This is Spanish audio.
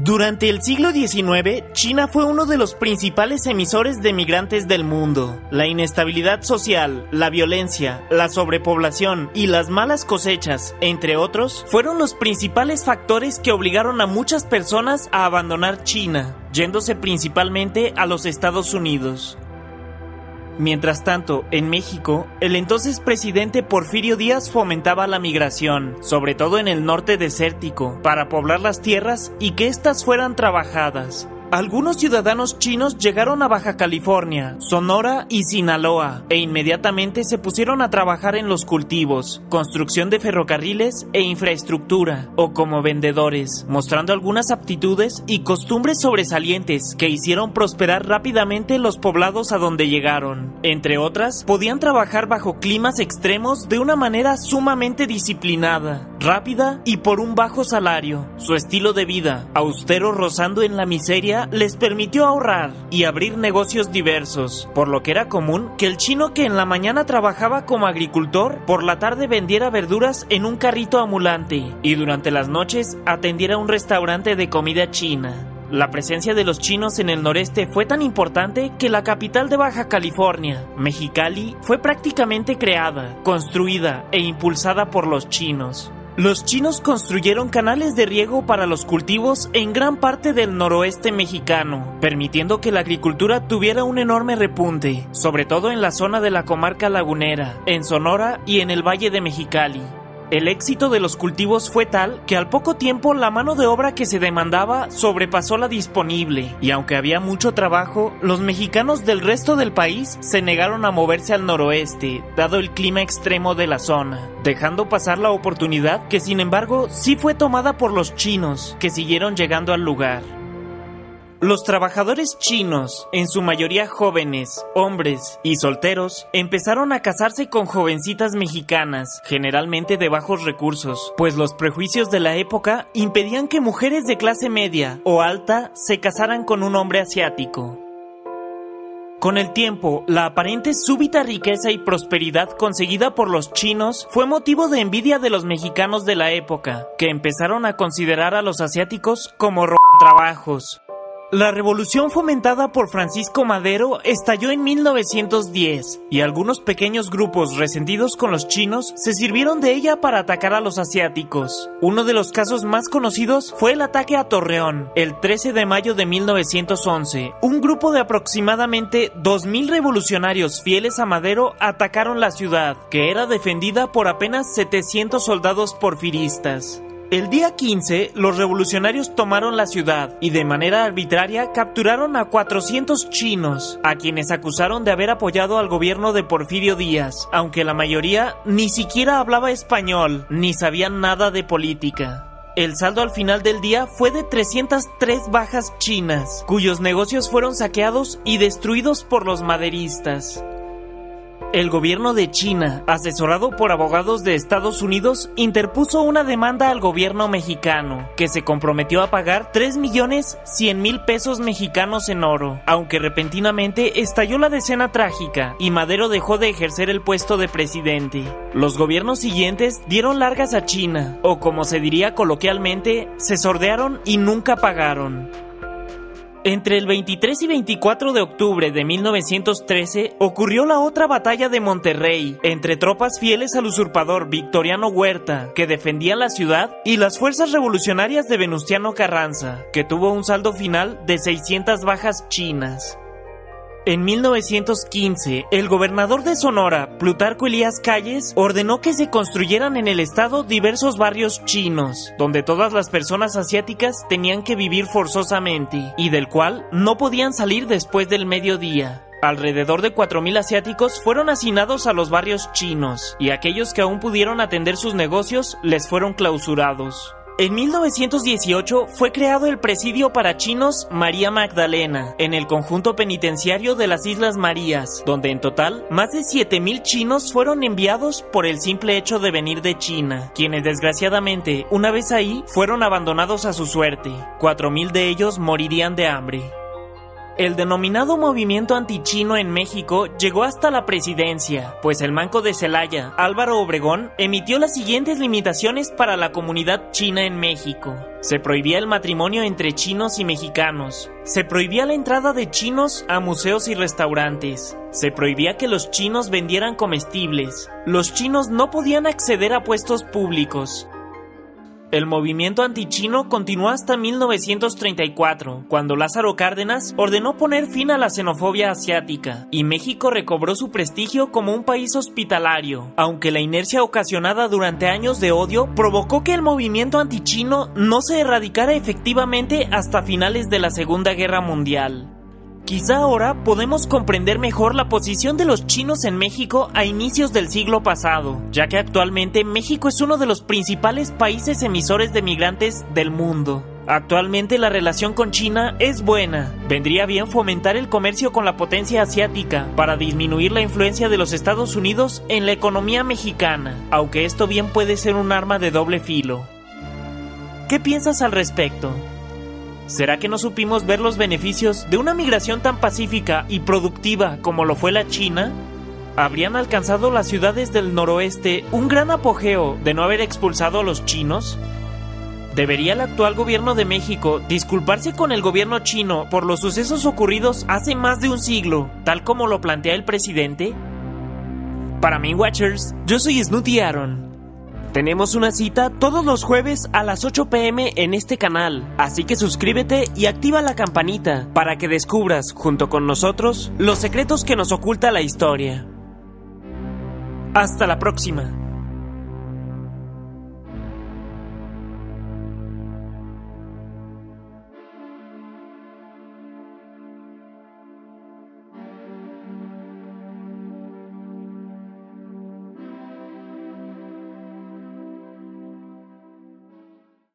Durante el siglo XIX, China fue uno de los principales emisores de migrantes del mundo. La inestabilidad social, la violencia, la sobrepoblación y las malas cosechas, entre otros, fueron los principales factores que obligaron a muchas personas a abandonar China, yéndose principalmente a los Estados Unidos. Mientras tanto, en México, el entonces presidente Porfirio Díaz fomentaba la migración, sobre todo en el norte desértico, para poblar las tierras y que éstas fueran trabajadas. Algunos ciudadanos chinos llegaron a Baja California, Sonora y Sinaloa e inmediatamente se pusieron a trabajar en los cultivos, construcción de ferrocarriles e infraestructura, o como vendedores, mostrando algunas aptitudes y costumbres sobresalientes que hicieron prosperar rápidamente los poblados a donde llegaron. Entre otras, podían trabajar bajo climas extremos de una manera sumamente disciplinada, rápida y por un bajo salario. Su estilo de vida, austero rozando en la miseria, les permitió ahorrar y abrir negocios diversos, por lo que era común que el chino que en la mañana trabajaba como agricultor, por la tarde vendiera verduras en un carrito ambulante y durante las noches atendiera un restaurante de comida china. La presencia de los chinos en el noreste fue tan importante que la capital de Baja California, Mexicali, fue prácticamente creada, construida e impulsada por los chinos. Los chinos construyeron canales de riego para los cultivos en gran parte del noroeste mexicano, permitiendo que la agricultura tuviera un enorme repunte, sobre todo en la zona de la comarca lagunera, en Sonora y en el Valle de Mexicali. El éxito de los cultivos fue tal que al poco tiempo la mano de obra que se demandaba sobrepasó la disponible, y aunque había mucho trabajo, los mexicanos del resto del país se negaron a moverse al noroeste, dado el clima extremo de la zona, dejando pasar la oportunidad que sin embargo sí fue tomada por los chinos, que siguieron llegando al lugar. Los trabajadores chinos, en su mayoría jóvenes, hombres y solteros, empezaron a casarse con jovencitas mexicanas, generalmente de bajos recursos, pues los prejuicios de la época impedían que mujeres de clase media o alta se casaran con un hombre asiático. Con el tiempo, la aparente súbita riqueza y prosperidad conseguida por los chinos fue motivo de envidia de los mexicanos de la época, que empezaron a considerar a los asiáticos como trabajos. La revolución fomentada por Francisco Madero estalló en 1910 y algunos pequeños grupos resentidos con los chinos se sirvieron de ella para atacar a los asiáticos. Uno de los casos más conocidos fue el ataque a Torreón, el 13 de mayo de 1911. Un grupo de aproximadamente 2.000 revolucionarios fieles a Madero atacaron la ciudad, que era defendida por apenas 700 soldados porfiristas. El día 15, los revolucionarios tomaron la ciudad y de manera arbitraria capturaron a 400 chinos, a quienes acusaron de haber apoyado al gobierno de Porfirio Díaz, aunque la mayoría ni siquiera hablaba español ni sabían nada de política. El saldo al final del día fue de 303 bajas chinas, cuyos negocios fueron saqueados y destruidos por los maderistas. El gobierno de China, asesorado por abogados de Estados Unidos, interpuso una demanda al gobierno mexicano, que se comprometió a pagar 3 millones 100 mil pesos mexicanos en oro, aunque repentinamente estalló la decena trágica y Madero dejó de ejercer el puesto de presidente. Los gobiernos siguientes dieron largas a China, o como se diría coloquialmente, se sordearon y nunca pagaron. Entre el 23 y 24 de octubre de 1913 ocurrió la otra batalla de Monterrey entre tropas fieles al usurpador Victoriano Huerta, que defendía la ciudad, y las fuerzas revolucionarias de Venustiano Carranza, que tuvo un saldo final de 600 bajas chinas. En 1915, el gobernador de Sonora, Plutarco Elías Calles, ordenó que se construyeran en el estado diversos barrios chinos, donde todas las personas asiáticas tenían que vivir forzosamente, y del cual no podían salir después del mediodía. Alrededor de 4.000 asiáticos fueron asignados a los barrios chinos, y aquellos que aún pudieron atender sus negocios les fueron clausurados. En 1918 fue creado el presidio para chinos María Magdalena en el conjunto penitenciario de las Islas Marías, donde en total más de 7.000 chinos fueron enviados por el simple hecho de venir de China, quienes desgraciadamente una vez ahí fueron abandonados a su suerte. 4.000 de ellos morirían de hambre. El denominado movimiento antichino en México llegó hasta la presidencia, pues el manco de Celaya, Álvaro Obregón, emitió las siguientes limitaciones para la comunidad china en México. Se prohibía el matrimonio entre chinos y mexicanos. Se prohibía la entrada de chinos a museos y restaurantes. Se prohibía que los chinos vendieran comestibles. Los chinos no podían acceder a puestos públicos. El movimiento antichino continuó hasta 1934, cuando Lázaro Cárdenas ordenó poner fin a la xenofobia asiática, y México recobró su prestigio como un país hospitalario, aunque la inercia ocasionada durante años de odio provocó que el movimiento antichino no se erradicara efectivamente hasta finales de la Segunda Guerra Mundial. Quizá ahora podemos comprender mejor la posición de los chinos en México a inicios del siglo pasado, ya que actualmente México es uno de los principales países emisores de migrantes del mundo. Actualmente la relación con China es buena. Vendría bien fomentar el comercio con la potencia asiática para disminuir la influencia de los Estados Unidos en la economía mexicana, aunque esto bien puede ser un arma de doble filo. ¿Qué piensas al respecto? ¿Será que no supimos ver los beneficios de una migración tan pacífica y productiva como lo fue la China? ¿Habrían alcanzado las ciudades del noroeste un gran apogeo de no haber expulsado a los chinos? ¿Debería el actual gobierno de México disculparse con el gobierno chino por los sucesos ocurridos hace más de un siglo, tal como lo plantea el presidente? Para mí, Watchers, yo soy Snooty Aaron. Tenemos una cita todos los jueves a las 8 pm en este canal, así que suscríbete y activa la campanita para que descubras, junto con nosotros, los secretos que nos oculta la historia. Hasta la próxima.